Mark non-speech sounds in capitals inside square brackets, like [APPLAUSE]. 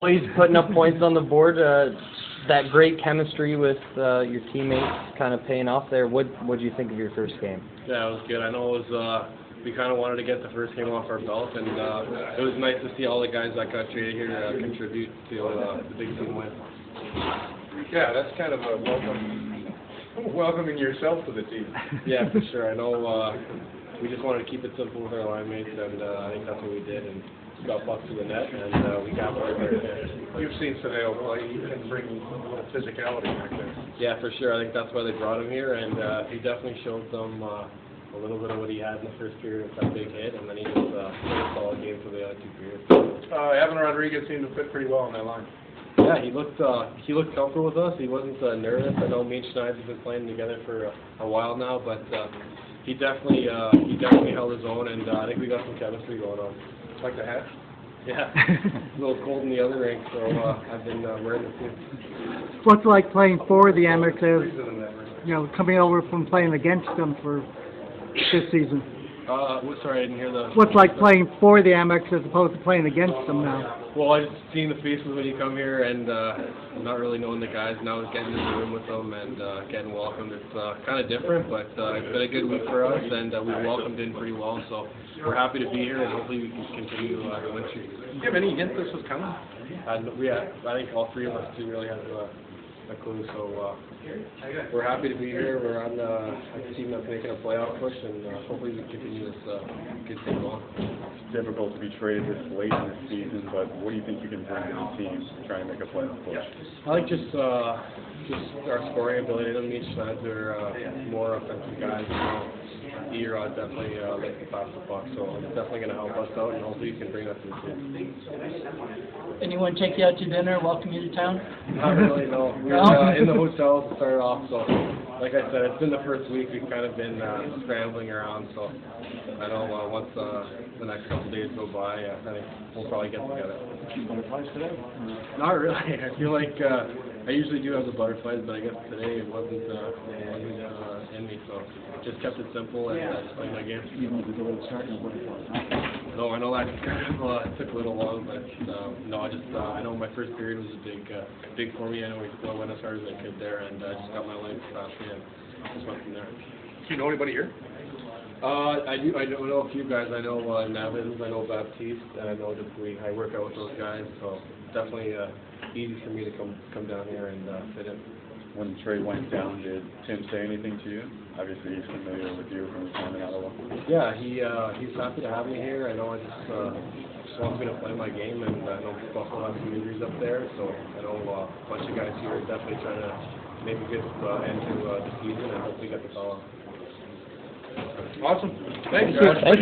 always putting up points on the board. Uh, that great chemistry with uh, your teammates kind of paying off there. What what do you think of your first game? Yeah, it was good. I know it was. Uh, we kind of wanted to get the first game off our belt, and uh, it was nice to see all the guys that got traded here uh, contribute to uh, the big team win. Yeah, that's kind of a welcome, welcoming yourself to the team. [LAUGHS] Yeah, for sure. I know. Uh, we just wanted to keep it simple with our line mates, and uh, I think that's what we did. And got bucked to the net, and uh, we capitalized there. You've seen Sadeo play. He can bring a little physicality back there. Yeah, for sure. I think that's why they brought him here, and uh, he definitely showed them uh, a little bit of what he had in the first period with that big hit, and then he just uh, played a solid game for the other two periods. Uh, Evan Rodrigues seemed to fit pretty well on that line. Yeah, he looked uh, he looked comfortable with us. He wasn't uh, nervous. I know me and Schneider's been playing together for a, a while now, but uh, he definitely uh, he definitely held his own, and uh, I think we got some chemistry going on. Like the hat. Yeah, [LAUGHS] a little cold in the other rink, so uh, I've been uh, wearing the suit. What's it like playing for the Amerks, Freezing in that ring. you know, coming over from playing against them for this season? Uh, sorry, I didn't hear the. What's like playing for the Amerks as opposed to playing against them now? Well, I just seen the faces when you come here, and uh, not really knowing the guys. Now getting in the room with them and uh, getting welcomed. It's uh, kind of different, but uh, it's been a good week for us, and uh, we welcomed in pretty well. So we're happy to be here, and hopefully we can continue uh, the win streak. Do you have any hint this was coming? Uh, we had, I think all three of us didn't really have uh, a clue. So uh, we're happy to be here. We're on uh, a team that's making a playoff push, and uh, hopefully we continue this uh, good thing on. Difficult to be traded this late in the season, but what do you think you can bring to the team to try and make a playoff push? I like just uh, just our scoring ability. I mean, Schneider are uh, more offensive guys. Erod definitely uh, likes to pass the puck, so it's definitely going to help us out, and hopefully you can bring that to the team. Anyone take you out to dinner, welcome you to town? Not really, no. We were uh, in the hotel to start off, so like I said, it's been the first week. We've kind of been uh, scrambling around, so I don't know uh, once uh, the next couple days go by, uh, I think we'll probably get together. Butterflies today? Not really. [LAUGHS] I feel like uh, I usually do have the butterflies, but I guess today it wasn't uh, it wasn't uh, in me, so just kept it simple and uh, just played my game. You know, the delayed start, no butterflies. No, I know that kind [LAUGHS] of uh, took a little long, but um, no, I just uh, I know my first period was a big uh, big for me. I know we I went as hard as I could there, and I uh, just got my legs fast and just went from there. Do you know anybody here? Uh, I do. I know know a few guys. I know uh, Nevins. I know Baptiste, and I know Dupuy. I work out with those guys, so definitely uh, easy for me to come come down here and uh, fit in. When the trade went down, did Tim say anything to you? Obviously, he's familiar with you from his time in Ottawa. Yeah, he uh, he's happy to have me here. I know I just uh, just wants me to play my game, and I know Buffalo has some injuries up there, so I know uh, a bunch of guys here are definitely trying to make a good uh, end to uh, the season and hopefully get the call. Awesome. Thanks, Thank you. guys.